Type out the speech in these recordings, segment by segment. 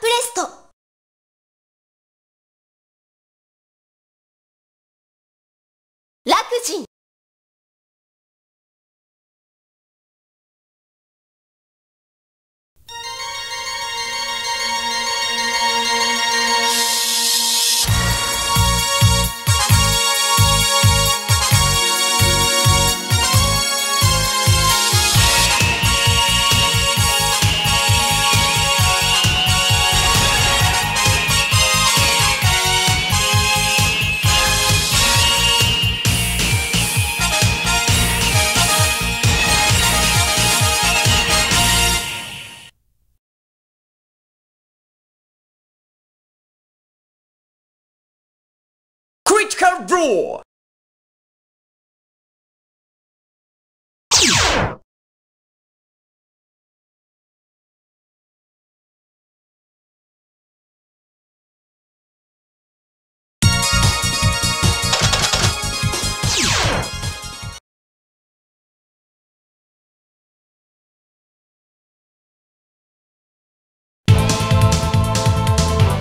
プレスト。リティカルブロー。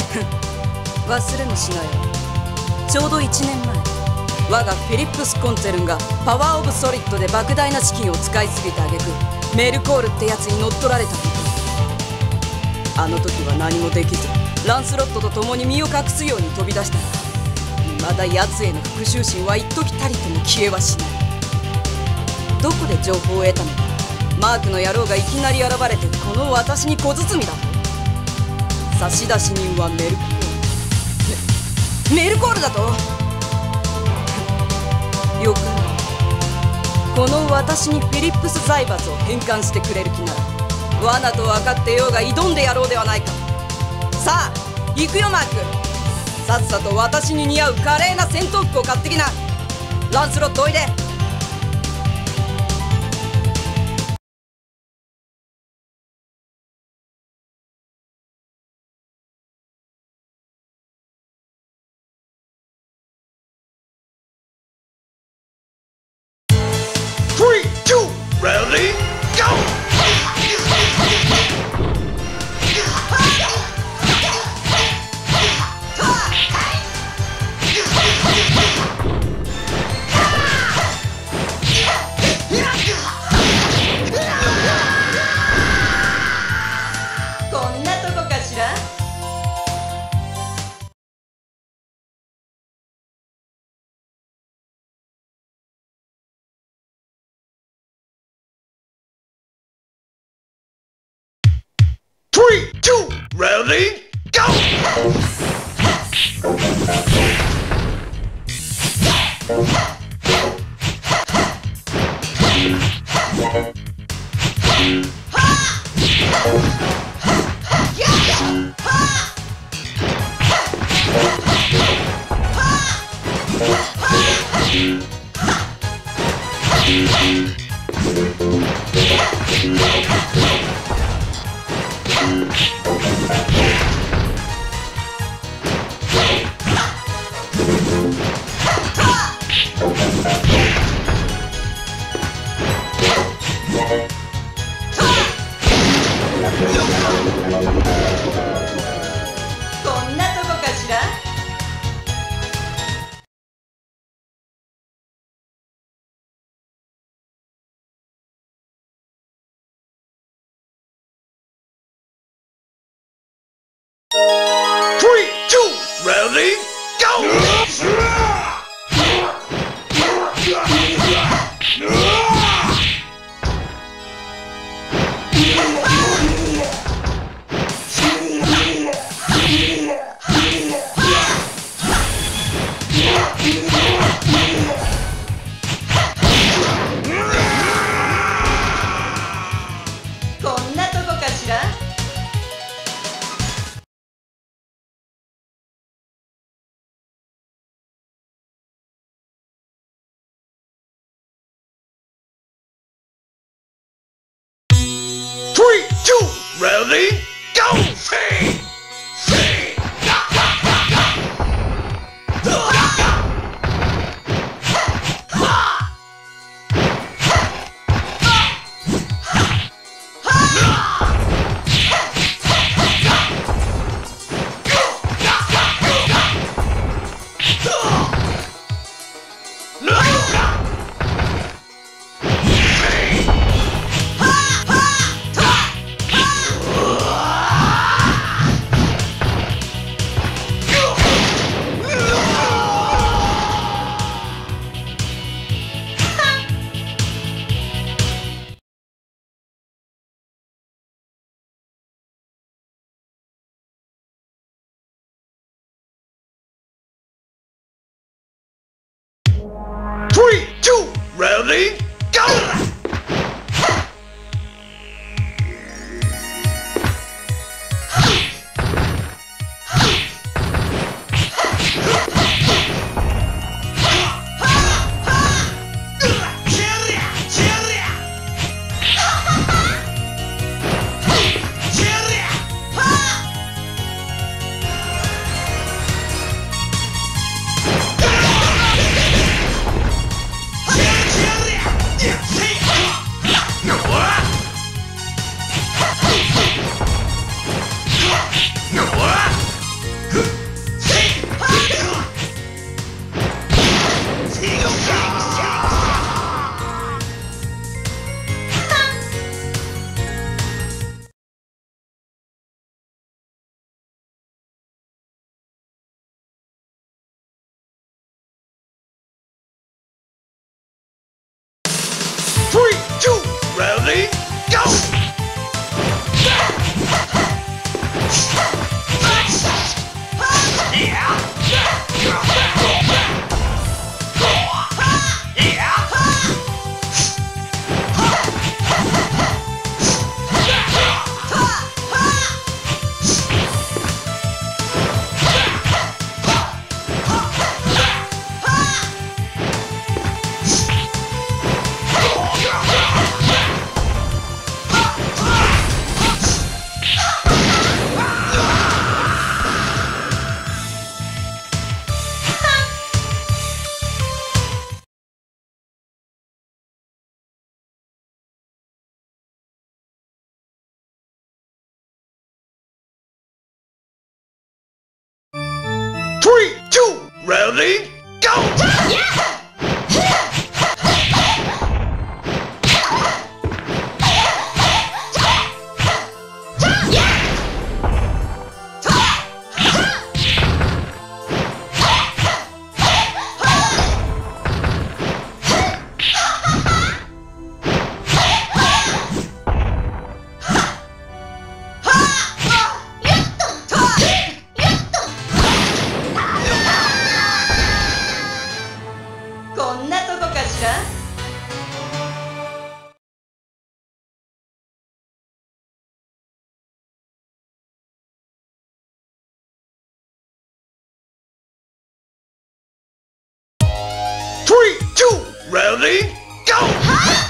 忘れもしない。わちょうど1年前。我がフィリップス・コンツェルンがパワー・オブ・ソリッドで莫大な資金を使いすぎた挙句メルコールってやつに乗っ取られた時あの時は何もできず。ランスロットと共に身を隠すように飛び出した。が未だ奴への復讐心は一時たりとも消えはしない。どこで情報を得たのか。マークの野郎がいきなり現れてこの私に小包だ。と差出人はメルコール。メールコールだと？よくこの私にフィリップス財閥を返還してくれる気なら罠と分かってようが挑んでやろうではないか。さあ行くよマーク。さっさと私に似合う華麗な戦闘服を買ってきな。ランスロットおいで。free. Three, two, ready, go!「こ Three, two, ready, go!「Three, two, ready, go! Hey! Really? Three, two, ready, go! こ two, ready, go! Three,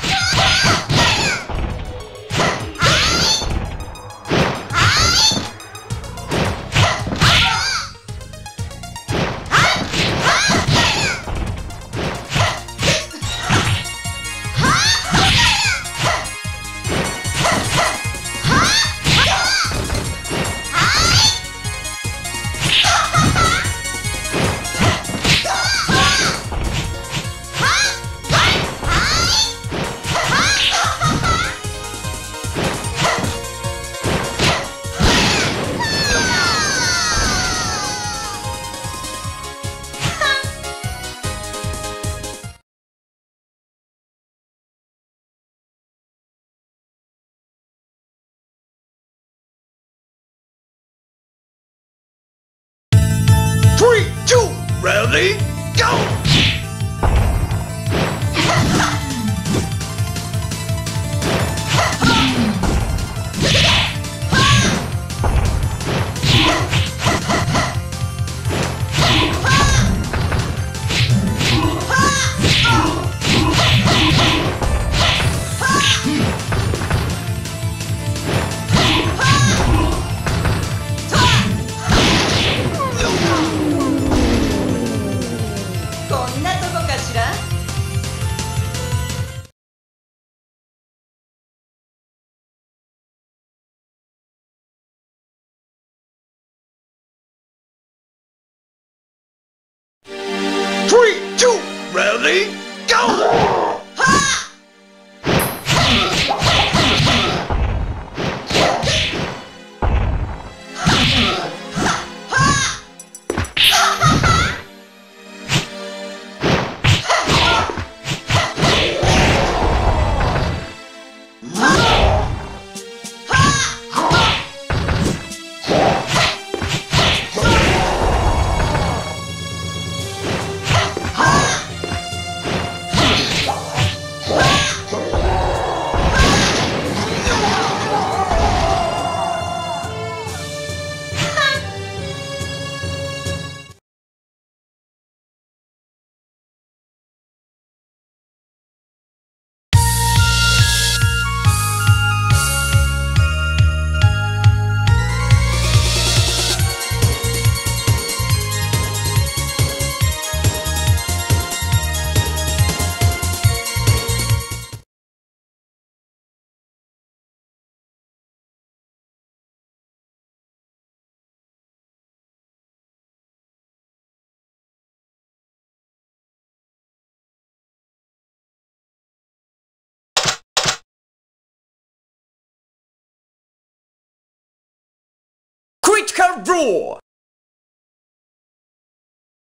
ready, go! Witchcraft Raw!